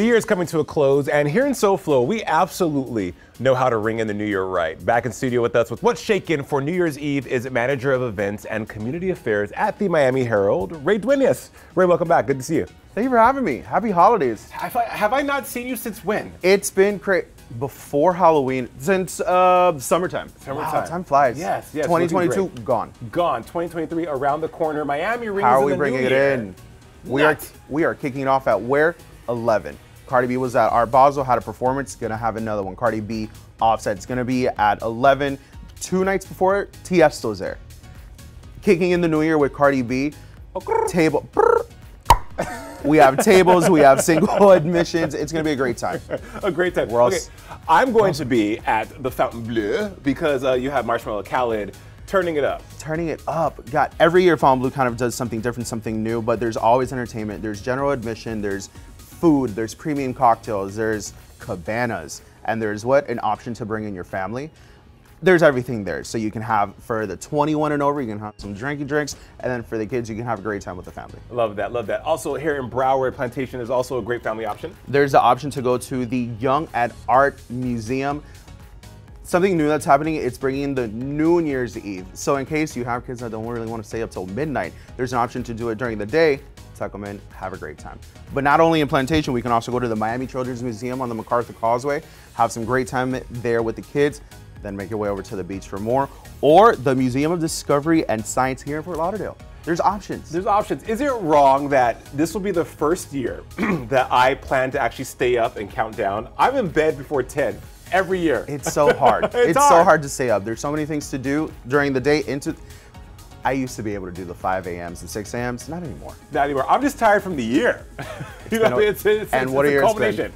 The year is coming to a close, and here in SoFlo, we absolutely know how to ring in the new year right. Back in studio with us with What's Shaken for New Year's Eve is Manager of Events and Community Affairs at the Miami Herald, Ray Duenas. Ray, welcome back. Good to see you. Thank you for having me. Happy holidays. Have I, have I not seen you since when? It's been crazy. Before Halloween, since uh, summertime. Summertime. Wow, time flies. Yes, yes, 2022 gone. Gone. 2023 around the corner. Miami rings How are we bringing it in? We are we are kicking it off at where 11. Cardi B was at Art Basel, had a performance. Gonna have another one. Cardi B Offset's gonna be at 11. Two nights before, Tiesto's there. Kicking in the new year with Cardi B. Table. we have tables. We have single admissions. It's gonna be a great time. a great time. We're all okay, I'm going to be at the Fontainebleau because uh, you have Marshmello Khaled turning it up. turning it up. Got every year Fontainebleau kind of does something different, something new, but there's always entertainment. There's general admission, there's food, there's premium cocktails, there's cabanas, and there's what? An option to bring in your family. There's everything there. So you can have for the 21 and over, you can have some drinky drinks, and then for the kids, you can have a great time with the family. Love that, love that. Also, here in Broward, Plantation is also a great family option. There's the option to go to the Young at Art Museum. Something new that's happening, it's bringing the New Year's Eve. So in case you have kids that don't really want to stay up till midnight, there's an option to do it during the day, tuck them in, have a great time. But not only in Plantation, we can also go to the Miami Children's Museum on the MacArthur Causeway, have some great time there with the kids, then make your way over to the beach for more, or the Museum of Discovery and Science here in Fort Lauderdale. There's options. There's options. Is it wrong that this will be the first year that I plan to actually stay up and count down? I'm in bed before 10 every year. It's so hard. It's it's so hard. hard to stay up. There's so many things to do during the day. Into, I used to be able to do the 5 a.m.s and 6 a.m.s. Not anymore. Not anymore. I'm just tired from the year. you know, a- it's, it's, and it's, what it's a a year it's been. culmination.